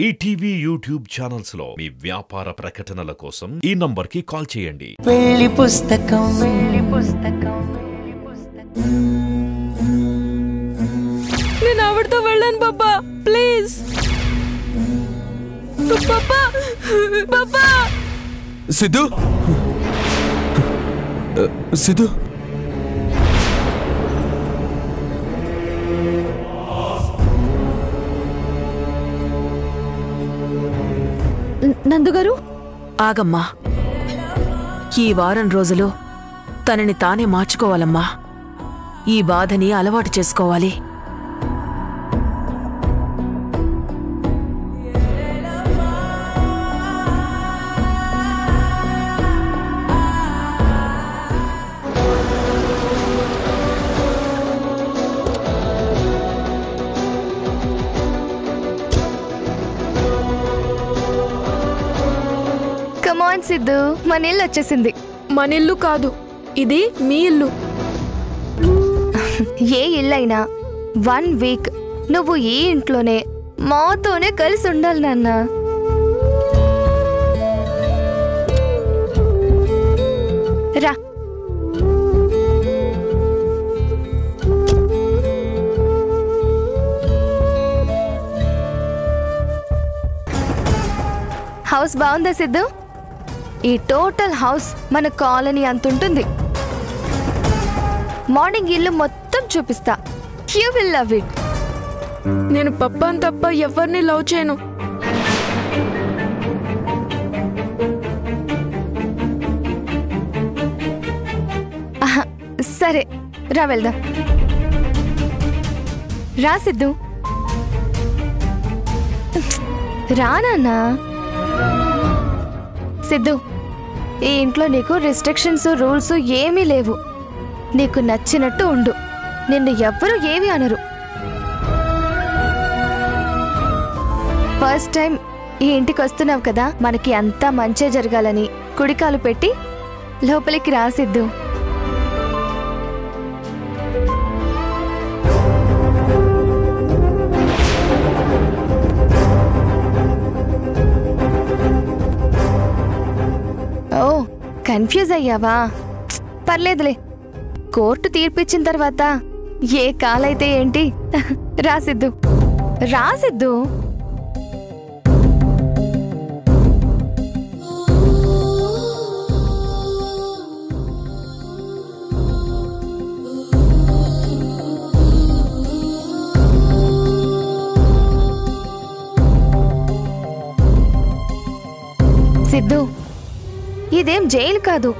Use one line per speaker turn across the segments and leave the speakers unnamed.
ETV YouTube ఛానల్స్లో మీ వ్యాపార ప్రకటనల కోసం ఈ నంబర్కి కాల్ చేయండి.
పెళ్ళి పుస్తకం.
నేను ఆవిడతో వెళ్ళాను బాబా ప్లీజ్.
సిద్ధు? సిద్ధు?
నందుగారు?
ఆగమ్మా. ఈ వారం రోజులు తనని తానే మార్చుకోవాలమ్మా. ఈ బాధని అలవాటు చేసుకోవాలి.
సిద్ధు మన ఇల్లు వచ్చేసింది.
మన ఇల్లు కాదు ఇది మీ ఇల్లు.
ఏ ఇల్లైనా వన్ వీక్ నువ్వు ఈ ఇంట్లోనే మాతోనే కలిసి ఉండాలి నాన్న. రా. హౌస్ బాగుందా సిద్ధు? ఈ టోటల్ హౌస్ మన కాలనీ అంత ఉంటుంది మార్నింగ్ ఇల్లు మొత్తం చూపిస్తా. యూ విల్ లవ్ ఇట్
నేను పప్పాని తప్ప ఎవరిని లవ్ చేయను.
సరే రా వెళ్దాం. రా సిద్ధు. రా నాన్న. సిద్ధు ఈ ఇంట్లో నీకు రిస్ట్రిక్షన్స్ రూల్స్ ఏమీ లేవు. నీకు నచ్చినట్టు ఉండు. నిన్ను ఎవ్వరూ ఏమీ అనరు. ఫస్ట్ టైం ఈ ఇంటికి వస్తున్నావు కదా మనకి అంతా మంచే జరగాలని కుడికాలు పెట్టి లోపలికి రాసిద్దు. కన్ఫ్యూజ్ అయ్యావా? పర్లేదులే. కోర్టు తీర్పిచ్చిన తర్వాత ఏ కాలైతే ఏంటి? రాసిద్దు రాసిద్దు సిద్ధు. ఇదేం జైలు కాదు.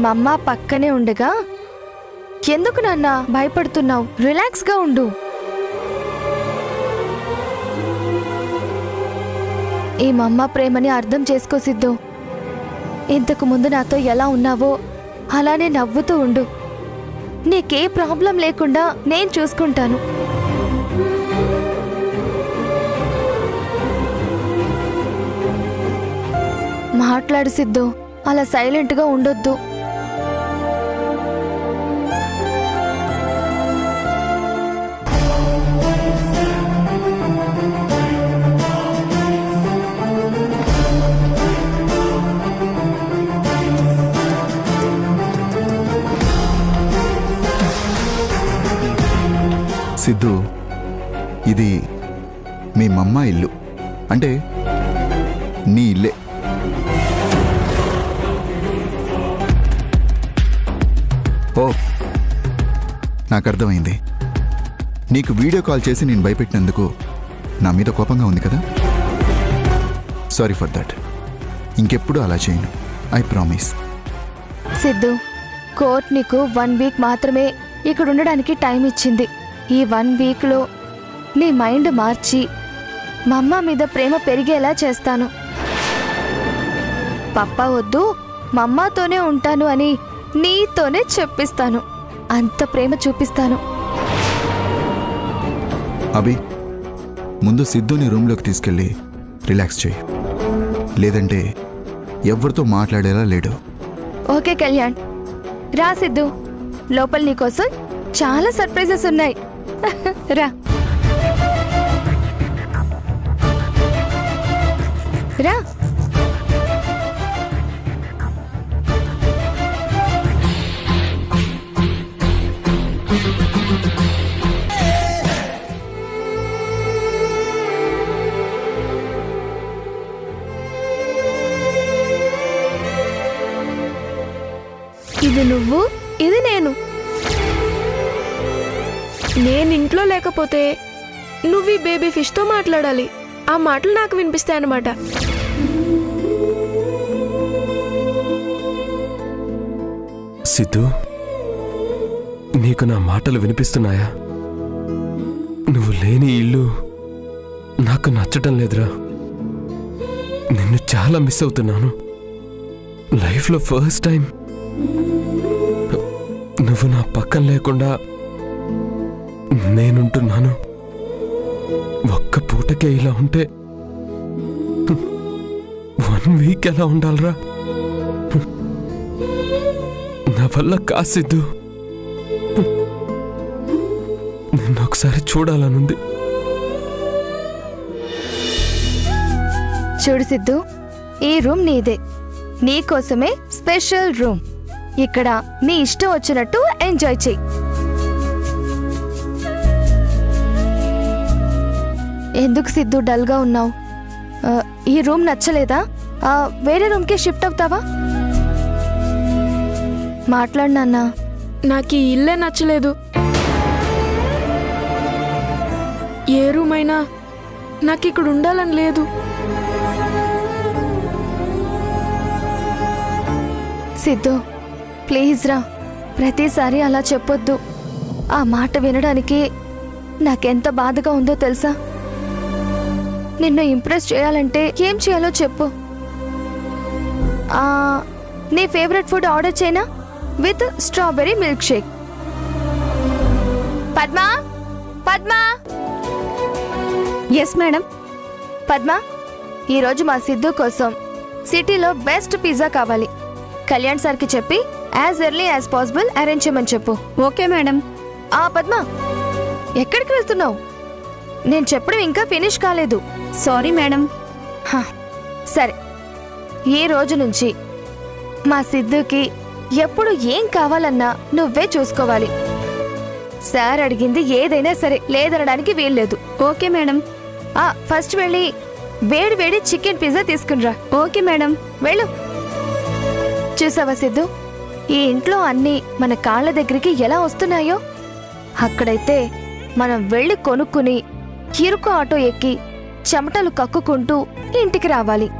మా అమ్మ పక్కనే ఉండగా ఎందుకు నాన్న భయపడుతున్నావు? రిలాక్స్గా ఉండు. ఈ మమ్మ ప్రేమని అర్థం చేసుకో సిద్ధు. ఇంతకు ముందు నాతో ఎలా ఉన్నావో అలానే నవ్వుతూ ఉండు. నీకే ప్రాబ్లం లేకుండా నేను చూసుకుంటాను. మాట్లాడు సిద్ధు. అలా సైలెంట్గా ఉండొద్దు.
సిద్ధు ఇది మీ మమ్మ ఇల్లు. అంటే నీ ఇల్లే. నాకు అర్థమైంది. నీకు వీడియో కాల్ చేసి నేను భయపెట్టినందుకు నా మీద కోపంగా ఉంది కదా? సారీ ఫర్ దట్ ఇంకెప్పుడు అలా చేయను. ఐ ప్రామిస్
సిద్ధు కోర్ట్ నీకు వన్ వీక్ మాత్రమే ఇక్కడ ఉండడానికి టైం ఇచ్చింది. ఈ వన్ వీక్లో నీ మైండ్ మార్చి మా అమ్మ మీద ప్రేమ పెరిగేలా చేస్తాను. పప్ప వద్దు మా అమ్మతోనే ఉంటాను అని నీతోనే చెప్పిస్తాను. అంత ప్రేమ చూపిస్తాను.
అభి ముందు సిద్ధుని రూమ్లోకి తీసుకెళ్ళి రిలాక్స్ చేయి. లేదంటే ఎవరితో మాట్లాడేలా లేడు.
ఓకే కళ్యాణ్. రా సిద్ధు. లోపల నీకోసం చాలా సర్ప్రైజెస్ ఉన్నాయి. రా. రా.
ఇది నువ్వు ఇది నేను. నేను ఇంట్లో లేకపోతే నువ్వు ఈ బేబీ ఫిష్తో మాట్లాడాలి. ఆ మాటలు నాకు వినిపిస్తాయన్నమాట
సిద్ధు నీకు నా మాటలు వినిపిస్తున్నాయా? నువ్వు లేని ఇల్లు నాకు నచ్చటం లేదురా. నిన్ను చాలా మిస్ అవుతున్నాను. లైఫ్లో ఫస్ట్ టైం నువ్వు నా పక్కన లేకుండా నేనుంటున్నాను. ఒక్క పూటకే ఇలా ఉంటే వన్ వీక్ ఎలా ఉండాలరా? నా వల్ల కాసిద్దు. ఒకసారి చూడాలనుంది.
చూడు సిద్ధు ఈ రూమ్ నీదే. నీకోసమే స్పెషల్ రూమ్. ఇక్కడ నీ ఇష్టం వచ్చినట్టు ఎంజాయ్ చెయ్యి ఎందుకు సిద్ధు డల్గా ఉన్నావు? ఈ రూమ్ నచ్చలేదా? ఆ, వేరే రూమ్కి షిఫ్ట్ అవుతావా? మాట్లాడు నాన్నా.
నాకు ఈ ఇల్లే నచ్చలేదు. ఏ రూమ్ అయినా నాకు ఇక్కడ ఉండాలని లేదు.
సిద్ధు ప్లీజ్ రా. ప్రతిసారి అలా చెప్పొద్దు. ఆ మాట వినడానికి నాకెంత బాధగా ఉందో తెలుసా? నిన్ను ఇంప్రెస్ చేయాలంటే ఏం చేయాలో చెప్పు. నీ ఫేవరెట్ ఫుడ్ ఆర్డర్ చేయనా? With strawberry milk shake. Padma Padma!
Yes madam
Padma ఈరోజు మా సిద్ధు కోసం సిటీలో బెస్ట్ పిజ్జా కావాలి. కళ్యాణ్ సార్కి చెప్పి as early as possible arrange చేయమని చెప్పు.
ఓకే మేడం
ఆ పద్మ ఎక్కడికి వెళ్తున్నావు? నేను చెప్పడం ఇంకా ఫినిష్ కాలేదు.
సారీ మేడం
హ, సరే. ఈ రోజు నుంచి మా సిద్ధుకి ఎప్పుడు ఏం కావాలన్నా నువ్వే చూసుకోవాలి. సార్ అడిగింది ఏదైనా సరే లేదనడానికి వీల్లేదు.
ఓకే మేడం
ఫస్ట్ వెళ్ళి వేడి వేడి చికెన్ పిజ్జా తీసుకునిరా.
Okay madam.
వెళ్ళు. చూసావా సిద్ధు? ఈ ఇంట్లో అన్నీ మన కాళ్ళ దగ్గరికి ఎలా వస్తున్నాయో? అక్కడైతే మనం వెళ్ళి కొనుక్కుని ఇరుకు ఆటో ఎక్కి చెమటలు కక్కుకుంటూ ఇంటికి రావాలి.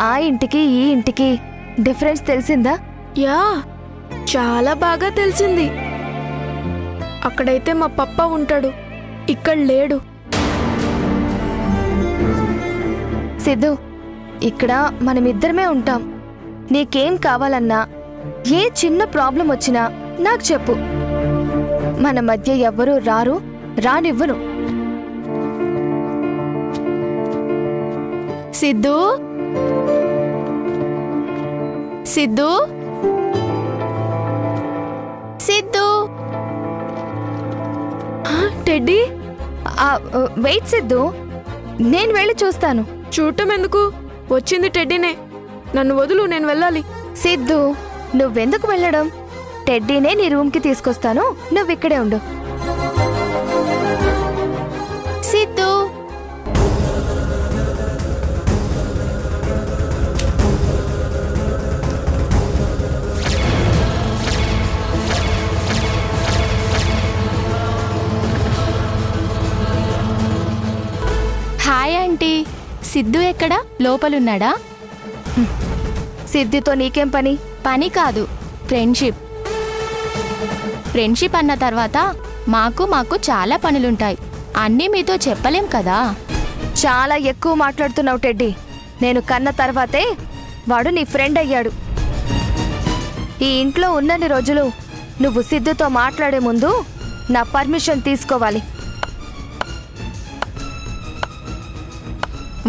ఆ ఇంటికి ఈ ఇంటికి డిఫరెన్స్ తెలిసిందా?
యా చాలా బాగా తెలిసింది. అక్కడైతే మా పప్ప ఉంటాడు. ఇక్కడ లేడు.
సిద్ధు ఇక్కడ మనమిద్దరమే ఉంటాం. నీకేం కావాలన్నా ఏ చిన్న ప్రాబ్లం వచ్చినా నాకు చెప్పు. మన మధ్య ఎవ్వరూ రారు రానివ్వను
సిద్ధు? సిద్ధు? సిద్ధు?
టెడ్డీ?
వెయిట్ సిద్ధు నేను వెళ్ళి చూస్తాను.
చూడటం ఎందుకు? వచ్చింది టెడ్డీనే. నన్ను వదులు నేను వెళ్ళాలి.
సిద్ధు నువ్వెందుకు వెళ్ళడం? టెడ్డీనే నీ రూమ్కి తీసుకొస్తాను నువ్వు ఇక్కడే ఉండు.
సిద్ధు ఎక్కడ? లోపలున్నాడా?
సిద్ధితో నీకేం పని?
పని కాదు. ఫ్రెండ్షిప్. ఫ్రెండ్షిప్ అన్న తర్వాత మాకు మాకు చాలా పనులుంటాయి. అన్నీ మీతో చెప్పలేం కదా?
చాలా ఎక్కువ మాట్లాడుతున్నావు టెడ్డీ. నేను కన్న తర్వాతే వాడు నీ ఫ్రెండ్ అయ్యాడు. ఈ ఇంట్లో ఉన్నన్ని రోజులు నువ్వు సిద్ధుతో మాట్లాడే ముందు నా పర్మిషన్ తీసుకోవాలి.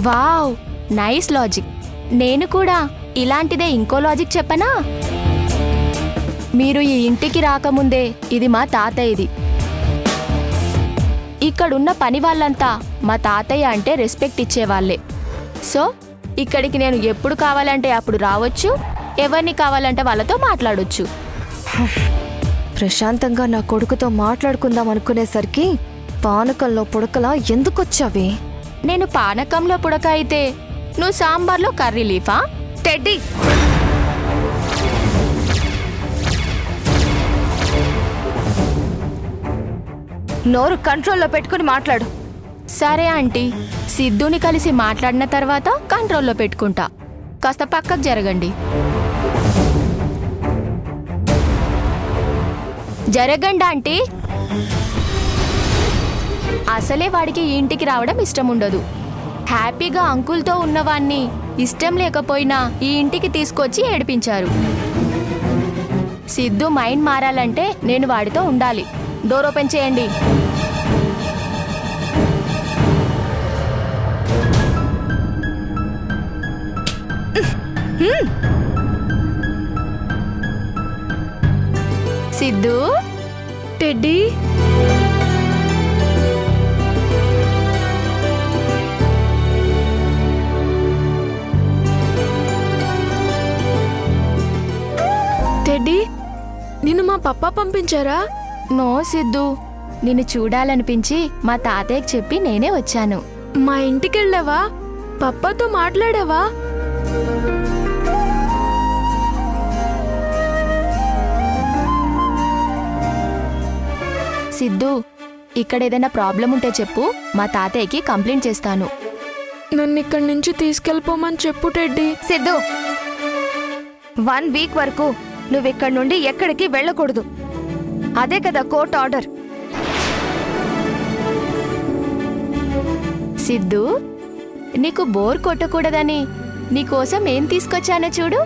Wow nice logic. నేను కూడా ఇలాంటిదే ఇంకో లాజిక్ చెప్పనా? మీరు ఈ ఇంటికి రాకముందే ఇది మా తాతయ్యది ఇక్కడున్న పని వాళ్ళంతా మా తాతయ్య అంటే రెస్పెక్ట్ ఇచ్చేవాళ్ళే. సో ఇక్కడికి నేను ఎప్పుడు కావాలంటే అప్పుడు రావచ్చు ఎవరిని కావాలంటే వాళ్ళతో మాట్లాడొచ్చు.
ప్రశాంతంగా నా కొడుకుతో మాట్లాడుకుందాం అనుకునేసరికి పానకంలో పుడకలా ఎందుకొచ్చావే?
నేను పానకంలో పుడక అయితే నువ్వు సాంబార్లో కర్రీ లీఫా?
టెడ్డీ. నోరు కంట్రోల్లో పెట్టుకుని మాట్లాడు.
సరే ఆంటీ సిద్ధుని కలిసి మాట్లాడిన తర్వాత కంట్రోల్లో పెట్టుకుంటా. కాస్త పక్కకు జరగండి. జరగండి ఆంటీ. అసలే వాడికి ఇంటికి రావడం ఇష్టం ఉండదు హ్యాపీగా అంకుల్తో ఉన్నవాణ్ణి ఇష్టం లేకపోయినా ఈ ఇంటికి తీసుకొచ్చి ఏడిపించారు. సిద్ధు మైండ్ మారాలంటే నేను వాడితో ఉండాలి. డోర్ ఓపెన్ చేయండి. సిద్ధు?
టెడ్డీ? టెడ్డీ నిన్ను మా పప్ప పంపించారా?
నో సిద్ధు. నిన్ను చూడాలనిపించి మా తాతయ్యకి చెప్పి నేనే వచ్చాను.
మా ఇంటికి వెళ్ళావా పప్పతో మాట్లాడావా?
సిద్ధు ఇక్కడ ఏదైనా ప్రాబ్లం ఉంటే చెప్పు. మా తాతయ్యకి కంప్లైంట్ చేస్తాను.
నన్ను ఇక్కడి నుంచి తీసుకెళ్ళిపోమని చెప్పు టెడ్డీ.
సిద్ధు వన్ వీక్ వరకు నువ్విక్కడి నుండి ఎక్కడికి వెళ్ళకూడదు. అదే కదా కోర్ట్ ఆర్డర్.
సిద్ధు నీకు బోర్ కొట్టకూడదని నీకోసం ఏం తీసుకొచ్చానో చూడు.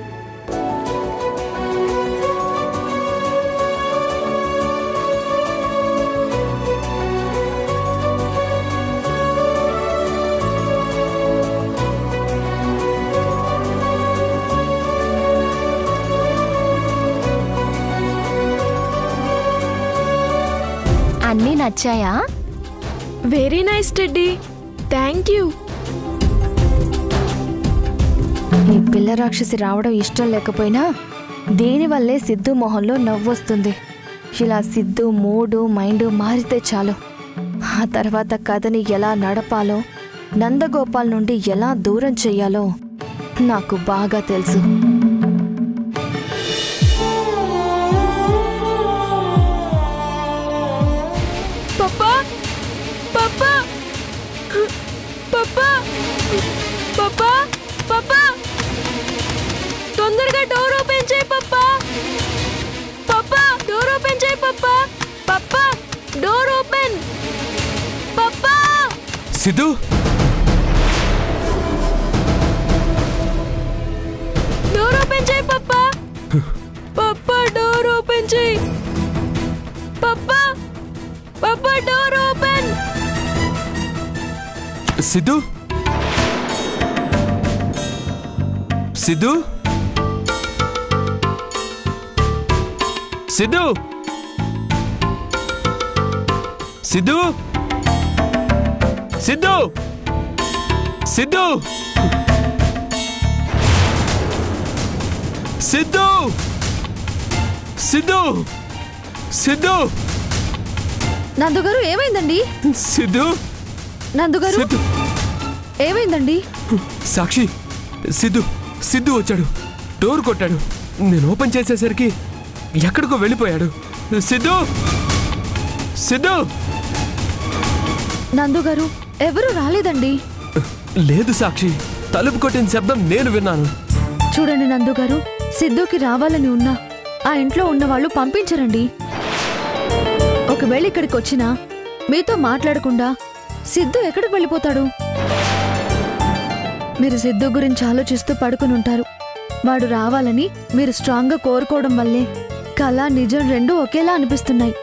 నచ్చాయా
very nice teddy thank you
ఈ పిల్ల రాక్షసి రావడం ఇష్టం లేకపోయినా దీనివల్లే సిద్ధు మొహంలో నవ్వొస్తుంది. ఇలా సిద్ధు మూడు మైండ్ మారితే చాలు. ఆ తర్వాత కథని ఎలా నడపాలో నందగోపాల్ నుండి ఎలా దూరం చెయ్యాలో నాకు బాగా తెలుసు.
सिद्धू डोर ओपन चाहिए पापा पप्पा डोर ओपन चाहिए पप्पा पप्पा डोर ओपन सिद्धू सिद्धू सिद्धू सिद्धू
సిద్ధు! సిద్ధు! సిద్ధు! సిద్ధు! సిద్ధు!
నందుగారు ఏమైందండి?
సిద్ధు!
నందుగారు
సిద్ధు!
ఏమైందండి?
సాక్షి సిద్ధు సిద్ధు వచ్చాడు. డోర్ కొట్టాడు. నేను ఓపెన్ చేసేసరికి ఎక్కడికో వెళ్ళిపోయాడు. సిద్ధు! సిద్ధు!
నందుగారు ఎవరు రాలేదండి.
లేదు సాక్షి తలుపు కొట్టిన శబ్దం నేను విన్నాను.
చూడండి నందు గారు సిద్ధుకి రావాలని ఉన్నా ఆ ఇంట్లో ఉన్న వాళ్ళు పంపించరండి. ఒకవేళ ఇక్కడికి వచ్చినా మీతో మాట్లాడకుండా సిద్ధు ఎక్కడికి వెళ్ళిపోతాడు? మీరు సిద్ధు గురించి ఆలోచిస్తూ పడుకుని ఉంటారు. వాడు రావాలని మీరు స్ట్రాంగ్గా కోరుకోవడం వల్లే కళ నిజం రెండూ ఒకేలా అనిపిస్తున్నాయి.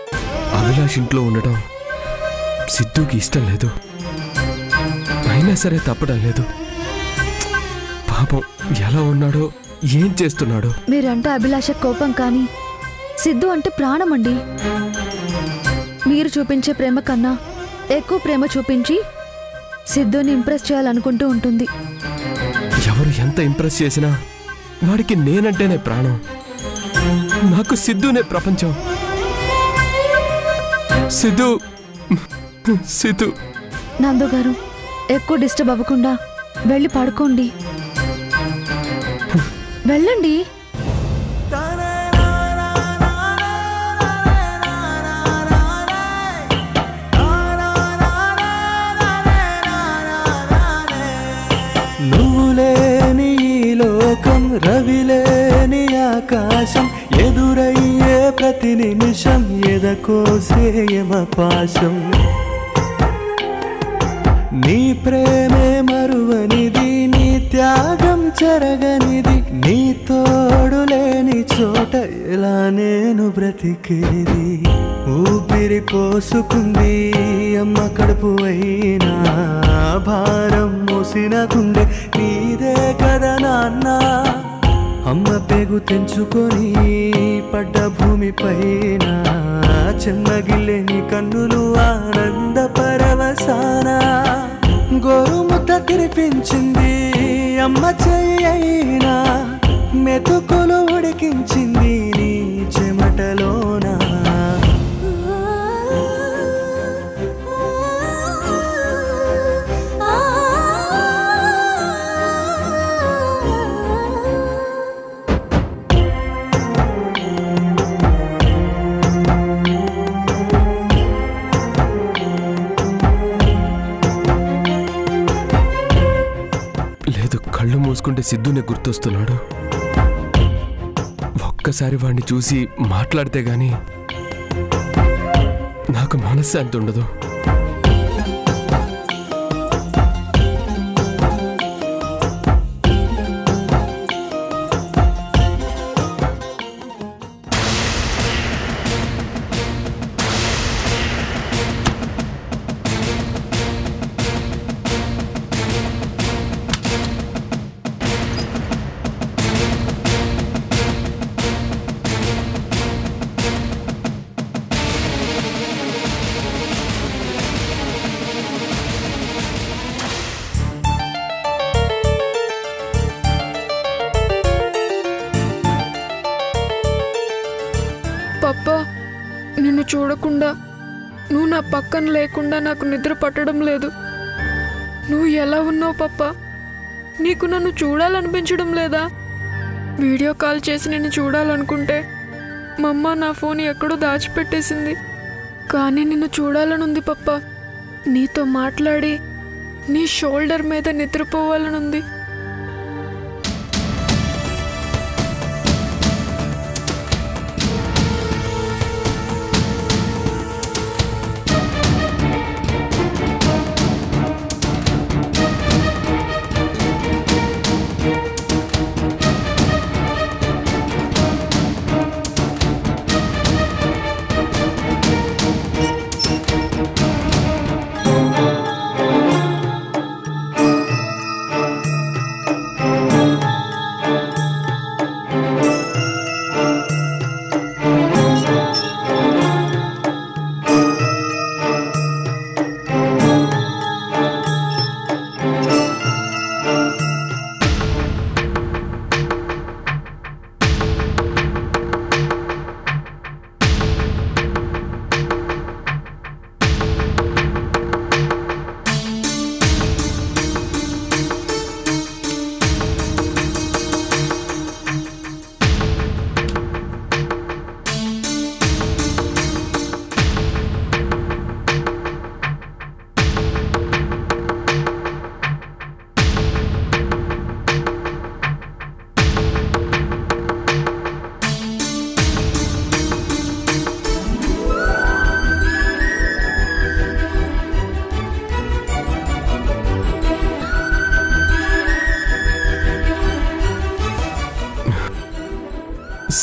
అభిలాష్ ఇంట్లో ఉండటం సిద్ధుకి ఇష్టం లేదు. అయినా సరే తప్పడం లేదు. పాపం ఎలా ఉన్నాడో ఏం చేస్తున్నాడో.
మీరంటే అభిలాష కోపం కానీ సిద్ధు అంటే ప్రాణం అండి మీరు చూపించే ప్రేమ కన్నా ఎక్కువ ప్రేమ చూపించి సిద్ధుని ఇంప్రెస్ చేయాలనుకుంటూ ఉంటుంది.
ఎవరు ఎంత ఇంప్రెస్ చేసినా వాడికి నేనంటేనే ప్రాణం. నాకు సిద్ధునే ప్రపంచం. సిద్ధు సిద్ధు.
నందు గారు ఎక్కువ డిస్టర్బ్ అవ్వకుండా వెళ్ళి పడుకోండి. వెళ్ళండి.
నువ్వు లేని ఈ లోకం రవిలేని ఆకాశం ఎదురయ్యే ప్రతి నిమిషం ఎదకోసేయమ పాశం. బ్రతికేది ఊపిరి పోసుకుంది అమ్మ కడుపు అయినా భారం మోసిన గుండె నీదే కదా నాన్న. అమ్మ పేగు తెంచుకొని పడ్డ భూమి పైన చెమ్మగిల్లే నీ కన్నులు ఆనంద పరవసాన. గోరుముద్ద తినిపించింది అమ్మ చెయ్యైనా మెతుకులు ఉడికించింది నీ
లేదు కళ్ళు మూసుకుంటే సిద్ధునే గుర్తొస్తున్నాడు. ఒక్కసారి వాడిని చూసి మాట్లాడితే గాని నాకు మనశ్శాంతి ఉండదు.
పప్ప నిన్ను చూడకుండా నువ్వు నా పక్కన లేకుండా నాకు నిద్ర పట్టడం లేదు. నువ్వు ఎలా ఉన్నావు పప్ప నీకు నన్ను చూడాలనిపించడం లేదా? వీడియో కాల్ చేసి నిన్ను చూడాలనుకుంటే మా అమ్మ నా ఫోన్ ఎక్కడో దాచిపెట్టేసింది. కానీ నిన్ను చూడాలనుంది పప్ప నీతో మాట్లాడి నీ షోల్డర్ మీద నిద్రపోవాలనుంది.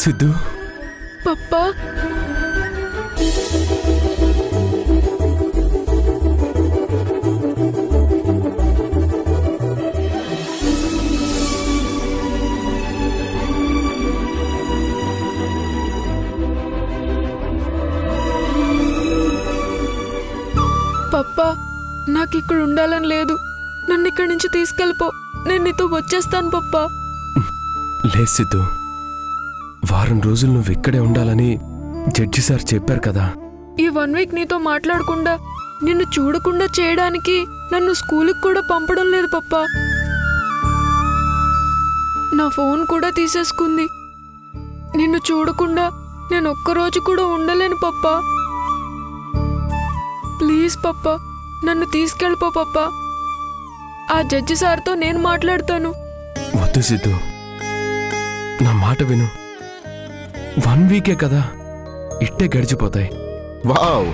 సిద్ధు.
పప్పా. పప్పా నాకు ఇక్కడ ఉండాలని లేదు. నన్ను ఇక్కడి నుంచి తీసుకెళ్ళిపో. నేను నీతో వచ్చేస్తాను పప్ప.
లేదు సిద్ధు. వారం రోజులు నువ్వు ఇక్కడే ఉండాలని జడ్జి సార్ చెప్పారు కదా.
ఈ వన్ వీక్ నీతో మాట్లాడకుండా నిన్ను చూడకుండా చేయడానికి నన్ను స్కూలుకి కూడా పంపడం లేదు పప్ప. నా ఫోన్ కూడా తీసేసుకుంది. నిన్ను చూడకుండా నేను ఒక్కరోజు కూడా ఉండలేను పప్ప. ప్లీజ్ పప్ప నన్ను తీసుకెళ్ళిపో పప్ప. ఆ జడ్జి సార్తో నేను మాట్లాడతాను.
వద్దు సిద్ధు. నా మాట విను. వన్ వీకే కదా. ఇట్టే గడిచిపోతాయి.
వావ్.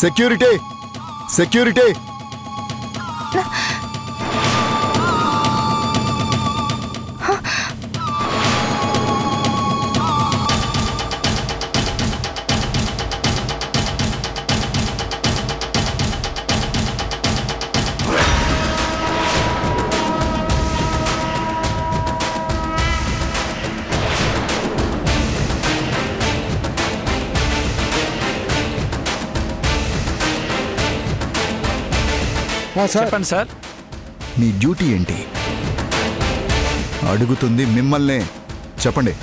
Security! Security!
చెప్పండి సార్.
మీ డ్యూటీ ఏంటి? అడుగుతుంది మిమ్మల్నే. చెప్పండి.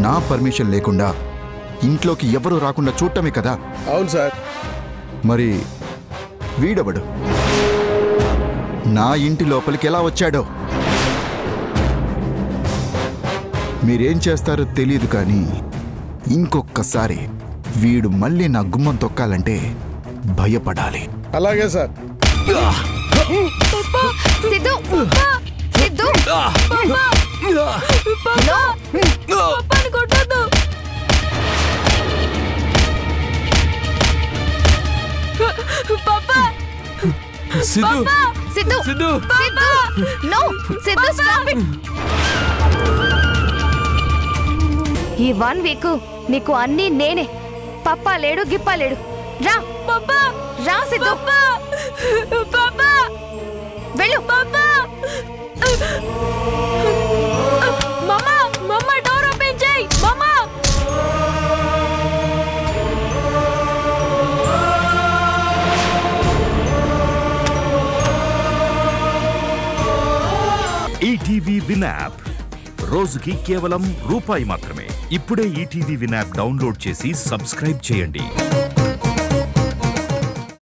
నా పర్మిషన్ లేకుండా ఇంట్లోకి ఎవరు రాకుండా చూడటమే కదా?
అవును సార్.
మరి వీడెవడు? నా ఇంటి లోపలికి ఎలా వచ్చాడో? మీరేం చేస్తారో తెలియదు కానీ ఇంకొక్కసారి వీడు మళ్ళీ నా గుమ్మం తొక్కాలంటే భయపడాలి.
అలాగే సార్.
సిద్ధు సిద్ధు
పప్పని కొట్టొద్దు. పప్ప
Siddhu.
Siddhu
Siddhu.
Siddhu. No Siddhu stop it. ఈ వన్ వీక్ నీకు అన్నీ నేనే. పప్పా లేడు గిప్పా లేడు. రా.
పప్ప
రా సిద్ధు
పప్ప
వెళ్ళు.
పప్ప మమ్మ మమ్మ డోర్ ఓపెన్ చేయి. మమ్మ
ఈటీవీ విన్ యాప్ రోజుకి కేవలం రూపాయి మాత్రమే. ఇప్పుడే ఈటీవీ విన్ యాప్ డౌన్లోడ్ చేసి సబ్స్క్రైబ్ చేయండి.